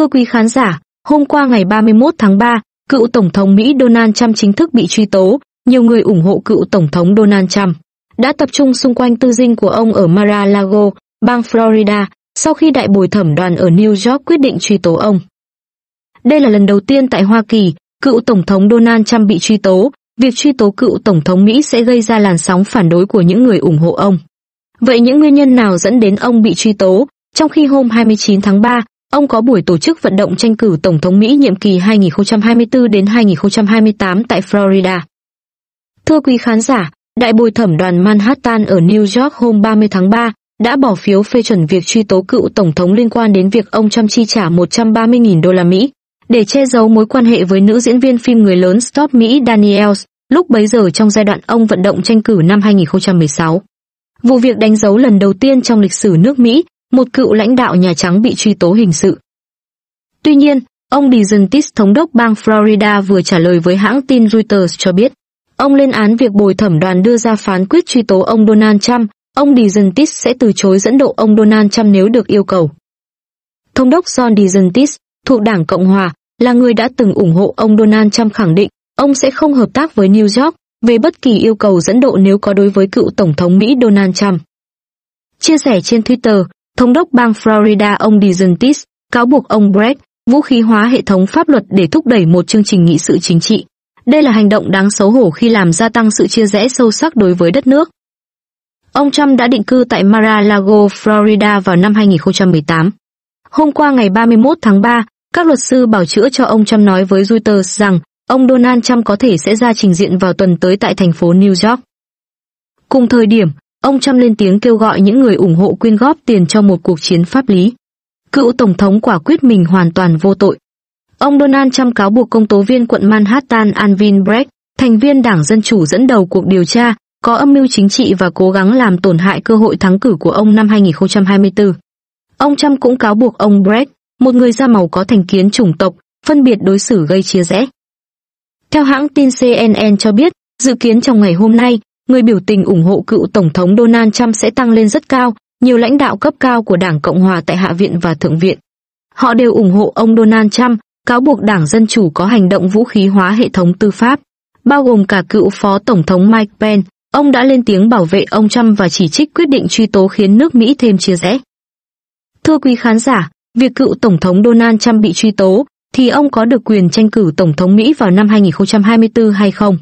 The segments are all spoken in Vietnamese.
Thưa quý khán giả, hôm qua ngày 31 tháng 3, cựu Tổng thống Mỹ Donald Trump chính thức bị truy tố, nhiều người ủng hộ cựu Tổng thống Donald Trump đã tập trung xung quanh tư dinh của ông ở Mar-a-Lago, bang Florida, sau khi đại bồi thẩm đoàn ở New York quyết định truy tố ông. Đây là lần đầu tiên tại Hoa Kỳ, cựu Tổng thống Donald Trump bị truy tố, việc truy tố cựu Tổng thống Mỹ sẽ gây ra làn sóng phản đối của những người ủng hộ ông. Vậy những nguyên nhân nào dẫn đến ông bị truy tố, trong khi hôm 29 tháng 3, ông có buổi tổ chức vận động tranh cử Tổng thống Mỹ nhiệm kỳ 2024 đến 2028 tại Florida? Thưa quý khán giả, Đại bồi thẩm đoàn Manhattan ở New York hôm 30 tháng 3 đã bỏ phiếu phê chuẩn việc truy tố cựu tổng thống liên quan đến việc ông Trump chi trả 130.000 đô la Mỹ để che giấu mối quan hệ với nữ diễn viên phim người lớn Stop Mỹ Daniels, lúc bấy giờ trong giai đoạn ông vận động tranh cử năm 2016. Vụ việc đánh dấu lần đầu tiên trong lịch sử nước Mỹ, một cựu lãnh đạo Nhà Trắng bị truy tố hình sự. Tuy nhiên, ông DeSantis thống đốc bang Florida vừa trả lời với hãng tin Reuters cho biết, Ông lên án việc bồi thẩm đoàn đưa ra phán quyết truy tố ông Donald Trump, ông DeSantis sẽ từ chối dẫn độ ông Donald Trump nếu được yêu cầu. Thống đốc John DeSantis, thuộc Đảng Cộng Hòa, là người đã từng ủng hộ ông Donald Trump khẳng định ông sẽ không hợp tác với New York về bất kỳ yêu cầu dẫn độ nếu có đối với cựu Tổng thống Mỹ Donald Trump. Chia sẻ trên Twitter, Thống đốc bang Florida ông DeSantis cáo buộc ông Brett vũ khí hóa hệ thống pháp luật để thúc đẩy một chương trình nghị sự chính trị. Đây là hành động đáng xấu hổ khi làm gia tăng sự chia rẽ sâu sắc đối với đất nước. Ông Trump đã định cư tại Mar-a-Lago, Florida vào năm 2018. Hôm qua ngày 31 tháng 3, các luật sư bảo chữa cho ông Trump nói với Reuters rằng ông Donald Trump có thể sẽ ra trình diện vào tuần tới tại thành phố New York. Cùng thời điểm, ông Trump lên tiếng kêu gọi những người ủng hộ quyên góp tiền cho một cuộc chiến pháp lý. Cựu Tổng thống quả quyết mình hoàn toàn vô tội. Ông Donald Trump cáo buộc công tố viên quận Manhattan Alvin Bragg, thành viên Đảng Dân Chủ dẫn đầu cuộc điều tra, có âm mưu chính trị và cố gắng làm tổn hại cơ hội thắng cử của ông năm 2024. Ông Trump cũng cáo buộc ông Bragg, một người da màu có thành kiến chủng tộc, phân biệt đối xử gây chia rẽ. Theo hãng tin CNN cho biết, dự kiến trong ngày hôm nay, người biểu tình ủng hộ cựu Tổng thống Donald Trump sẽ tăng lên rất cao, nhiều lãnh đạo cấp cao của Đảng Cộng Hòa tại Hạ viện và Thượng viện. Họ đều ủng hộ ông Donald Trump, cáo buộc Đảng Dân Chủ có hành động vũ khí hóa hệ thống tư pháp, bao gồm cả cựu Phó Tổng thống Mike Pence. Ông đã lên tiếng bảo vệ ông Trump và chỉ trích quyết định truy tố khiến nước Mỹ thêm chia rẽ. Thưa quý khán giả, việc cựu Tổng thống Donald Trump bị truy tố, thì ông có được quyền tranh cử Tổng thống Mỹ vào năm 2024 hay không?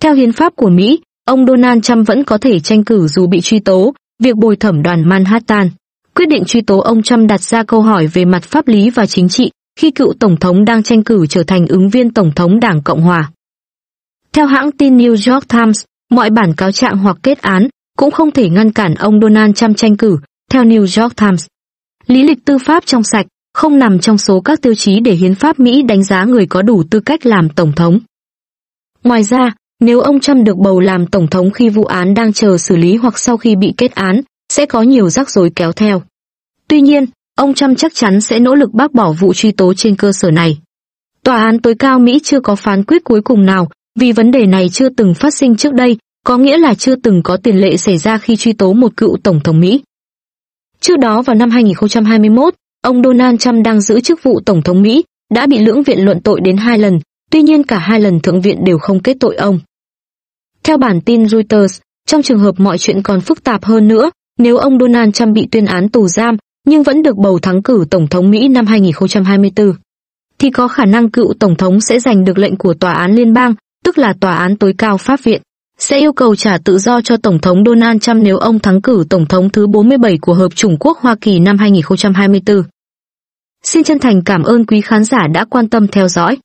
Theo hiến pháp của Mỹ, ông Donald Trump vẫn có thể tranh cử dù bị truy tố, việc bồi thẩm đoàn Manhattan. Quyết định truy tố ông Trump đặt ra câu hỏi về mặt pháp lý và chính trị, khi cựu Tổng thống đang tranh cử trở thành ứng viên Tổng thống Đảng Cộng Hòa. Theo hãng tin New York Times, mọi bản cáo trạng hoặc kết án cũng không thể ngăn cản ông Donald Trump tranh cử, theo New York Times. Lý lịch tư pháp trong sạch, không nằm trong số các tiêu chí để hiến pháp Mỹ đánh giá người có đủ tư cách làm Tổng thống. Ngoài ra, nếu ông Trump được bầu làm Tổng thống khi vụ án đang chờ xử lý hoặc sau khi bị kết án, sẽ có nhiều rắc rối kéo theo. Tuy nhiên, ông Trump chắc chắn sẽ nỗ lực bác bỏ vụ truy tố trên cơ sở này. Tòa án tối cao Mỹ chưa có phán quyết cuối cùng nào, vì vấn đề này chưa từng phát sinh trước đây, có nghĩa là chưa từng có tiền lệ xảy ra khi truy tố một cựu tổng thống Mỹ. Trước đó vào năm 2021, ông Donald Trump đang giữ chức vụ tổng thống Mỹ, đã bị lưỡng viện luận tội đến hai lần, tuy nhiên cả hai lần thượng viện đều không kết tội ông. Theo bản tin Reuters, trong trường hợp mọi chuyện còn phức tạp hơn nữa, nếu ông Donald Trump bị tuyên án tù giam, nhưng vẫn được bầu thắng cử Tổng thống Mỹ năm 2024, thì có khả năng cựu Tổng thống sẽ giành được lệnh của Tòa án Liên bang, tức là Tòa án tối cao Pháp viện, sẽ yêu cầu trả tự do cho Tổng thống Donald Trump nếu ông thắng cử Tổng thống thứ 47 của Hợp chủng quốc Hoa Kỳ năm 2024. Xin chân thành cảm ơn quý khán giả đã quan tâm theo dõi.